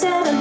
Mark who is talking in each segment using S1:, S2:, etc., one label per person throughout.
S1: seven.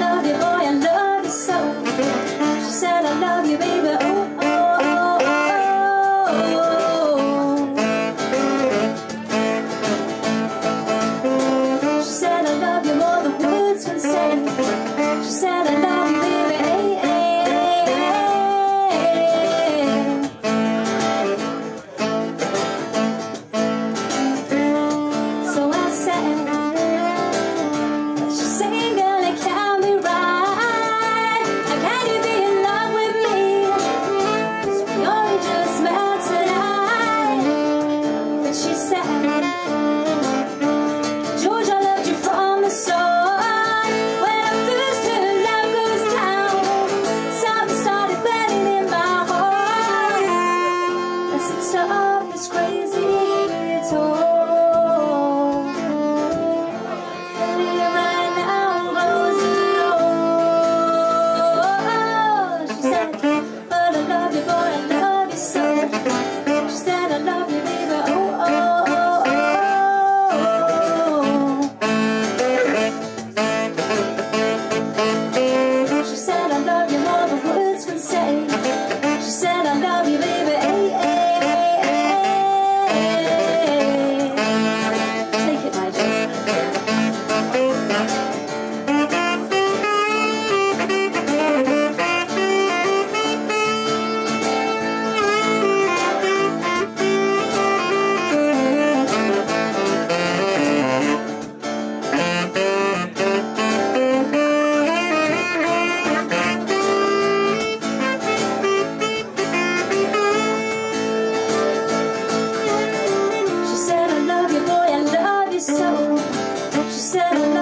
S1: Said,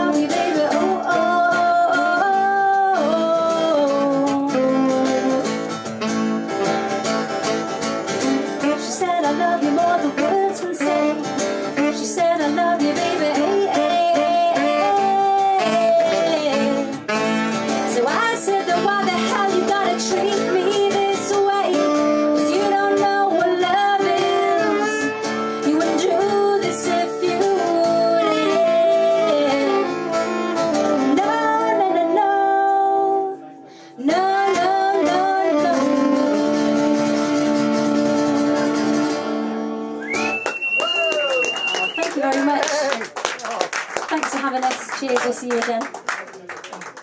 S1: Thanks for having us. Cheers. We'll see you again.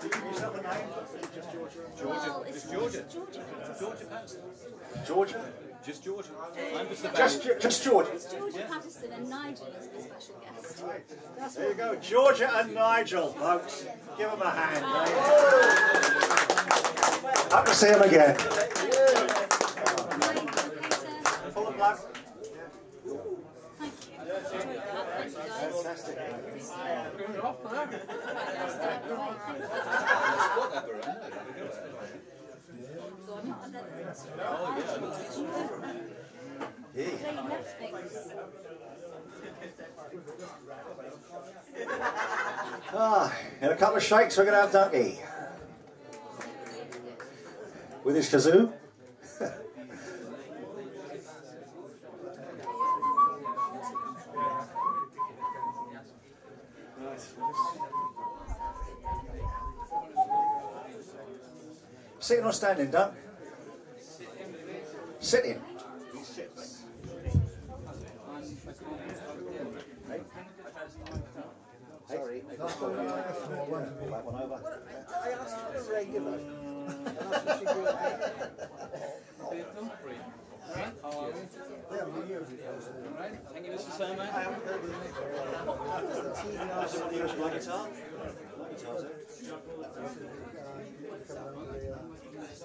S2: Georgia?
S3: Just Georgia. I'm just the
S2: Just, just Georgia.
S1: Georgia Paterson and Nigel is the special guest.
S2: There you go, Georgia and Nigel, folks. Give them a hand. eh? Happy to see them again. Full of luck. Fantastic. Ah, and a couple of shakes, we're going to have Ducky. With his kazoo. Sitting or standing, Duck? Sitting. Sorry. Back one over. I asked for a regular.
S3: Thank you, Mr. Sermon.
S2: My guitar? My guitar's there.
S4: Yes, if you, if you, we can pick you up. It's gonna, it's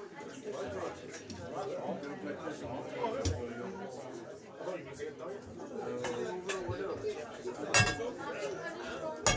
S4: Thank you.